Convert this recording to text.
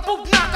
Pugna